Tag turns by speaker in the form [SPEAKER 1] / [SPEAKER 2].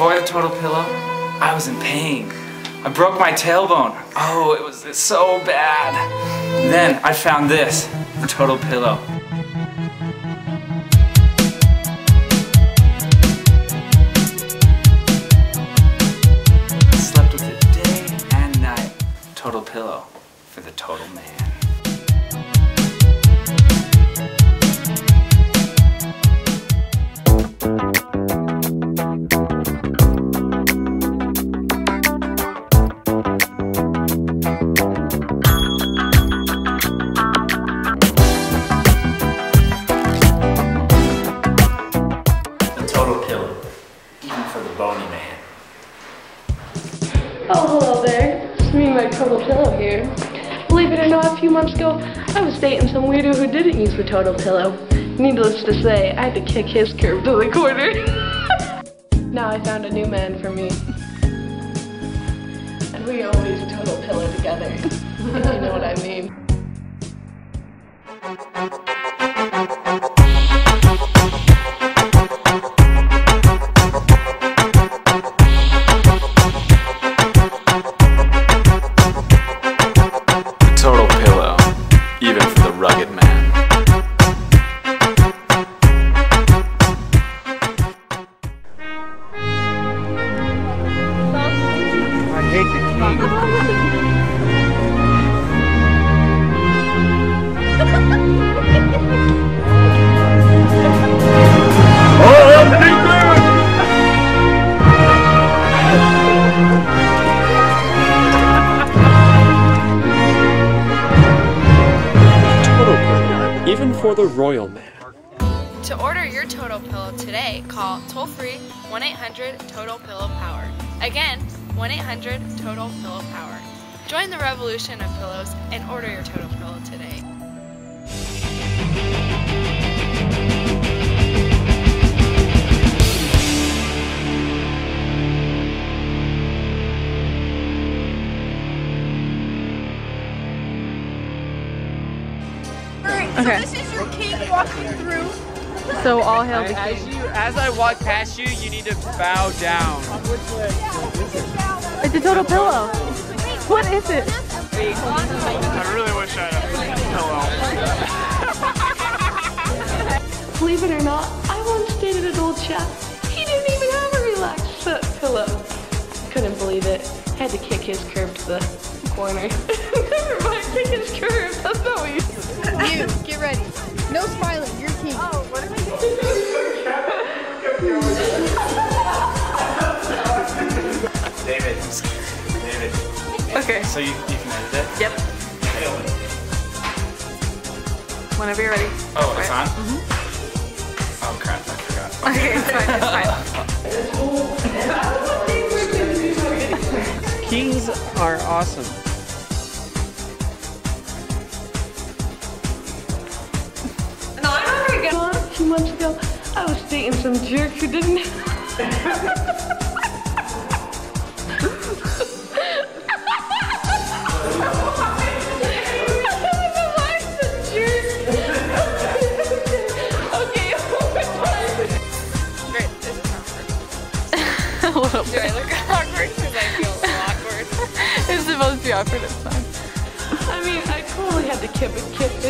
[SPEAKER 1] Before the total pillow, I was in pain. I broke my tailbone. Oh, it was so bad. Then I found this, the total pillow. Slept with it day and night. Total pillow for the total man. Even for the bony man.
[SPEAKER 2] Oh, hello there. It's me my total pillow here. Believe it or not, a few months ago, I was dating some weirdo who didn't use the total pillow. Needless to say, I had to kick his curve to the corner. now I found a new man for me. And we always total pillow together. you know what I mean.
[SPEAKER 1] Rugged man.
[SPEAKER 3] I hate the king.
[SPEAKER 4] even for the royal man.
[SPEAKER 5] To order your Total Pillow today, call toll free 1 800 Total Pillow Power. Again, 1 800 Total Pillow Power. Join the revolution of pillows and order your Total Pillow today.
[SPEAKER 6] Okay. So this is your king walking through.
[SPEAKER 2] So all hail the
[SPEAKER 7] As you, as I walk past you, you need to bow down.
[SPEAKER 2] It's a total pillow. What is it?
[SPEAKER 7] I really wish I had a pillow.
[SPEAKER 2] Believe it or not, I once dated an old chap. He didn't even have a relaxed foot pillow. Couldn't believe it. Had to kick his curb to the corner. Never mind, kick curve. That's not what you
[SPEAKER 6] You, get ready. No smiling, you're king. Oh, what am I doing?
[SPEAKER 1] David, David.
[SPEAKER 2] Okay.
[SPEAKER 1] So you, you can edit it?
[SPEAKER 2] Yep. Whenever you're ready.
[SPEAKER 1] Oh, it's on? Mm-hmm. Oh crap, I forgot.
[SPEAKER 2] Okay, it's fine, it's fine.
[SPEAKER 4] Kings are awesome.
[SPEAKER 2] Months ago, I was dating some jerk who didn't. Okay,
[SPEAKER 5] this is awkward.
[SPEAKER 2] a little
[SPEAKER 5] Do I look awkward? Because I feel so awkward.
[SPEAKER 2] It's supposed to be awkward, it's fine. I mean, I totally had to kick, kick this curve to the